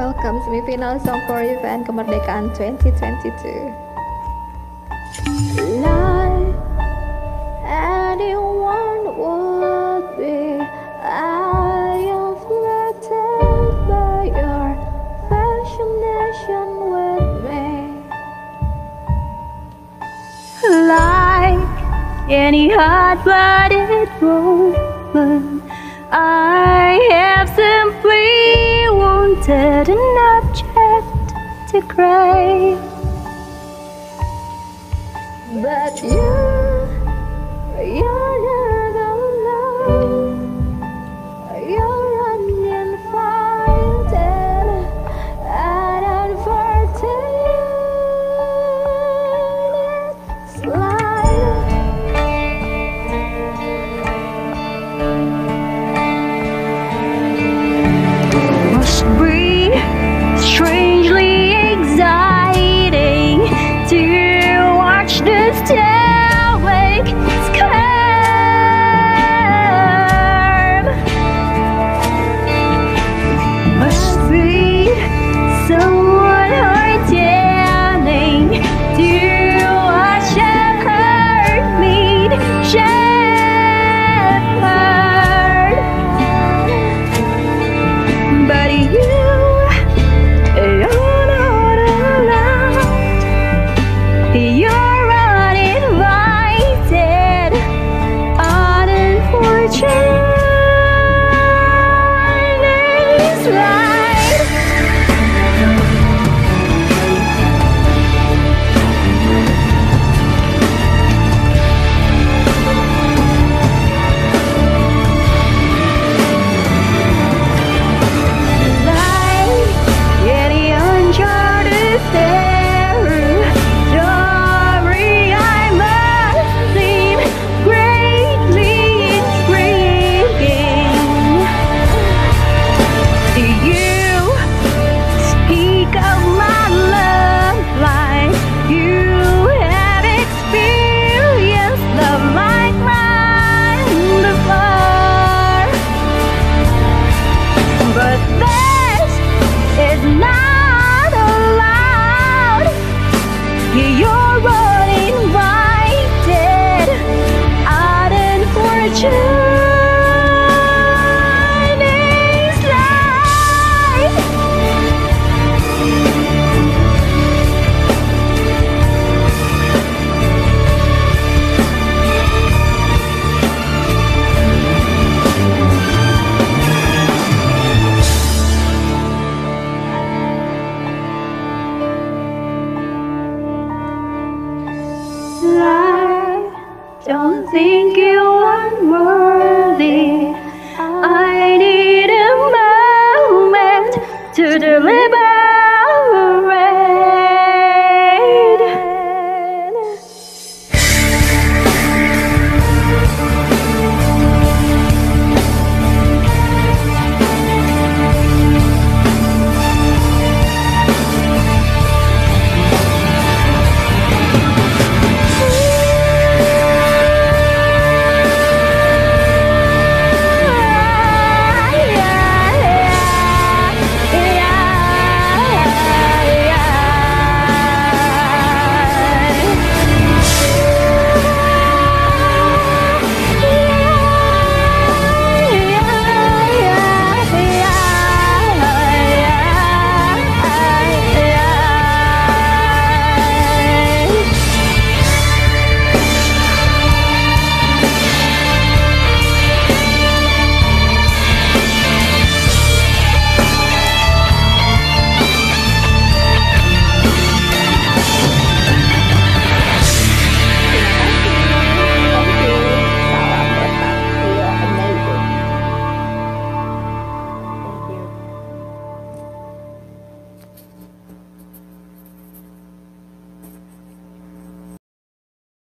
Welcome semifinal song for event Kemerdekaan 2022. Like anyone would be, I am flattered by your fascination with me. Like any hot-blooded woman, wanted an object to crave. But you, you're